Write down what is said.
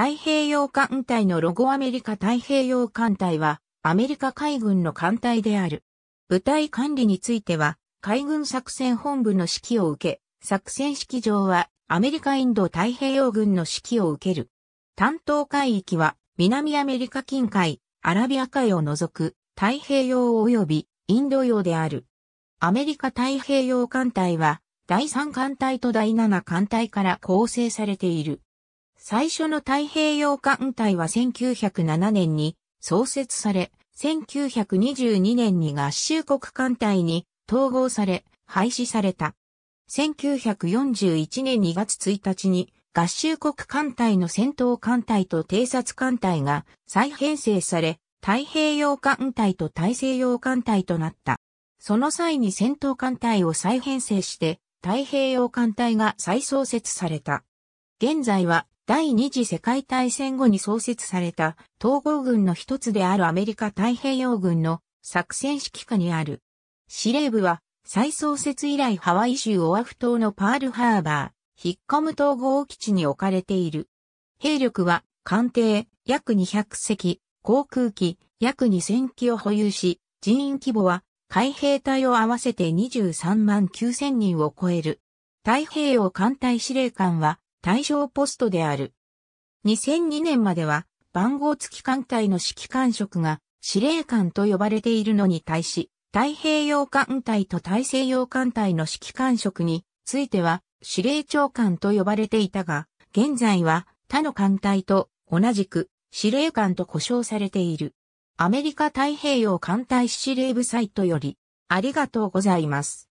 太平洋艦隊のロゴアメリカ太平洋艦隊はアメリカ海軍の艦隊である。部隊管理については海軍作戦本部の指揮を受け、作戦指揮場はアメリカインド太平洋軍の指揮を受ける。担当海域は南アメリカ近海、アラビア海を除く太平洋及びインド洋である。アメリカ太平洋艦隊は第3艦隊と第7艦隊から構成されている。最初の太平洋艦隊は1907年に創設され、1922年に合衆国艦隊に統合され、廃止された。1941年2月1日に合衆国艦隊の戦闘艦隊と偵察艦隊が再編成され、太平洋艦隊と大西洋艦隊となった。その際に戦闘艦隊を再編成して太平洋艦隊が再創設された。現在は第二次世界大戦後に創設された統合軍の一つであるアメリカ太平洋軍の作戦指揮下にある。司令部は再創設以来ハワイ州オアフ島のパールハーバー、ヒッコム統合基地に置かれている。兵力は艦艇約200隻、航空機約2000機を保有し、人員規模は海兵隊を合わせて23万9000人を超える。太平洋艦隊司令官は対象ポストである。2002年までは番号付き艦隊の指揮官職が司令官と呼ばれているのに対し、太平洋艦隊と大西洋艦隊の指揮官職については司令長官と呼ばれていたが、現在は他の艦隊と同じく司令官と呼称されている。アメリカ太平洋艦隊司令部サイトよりありがとうございます。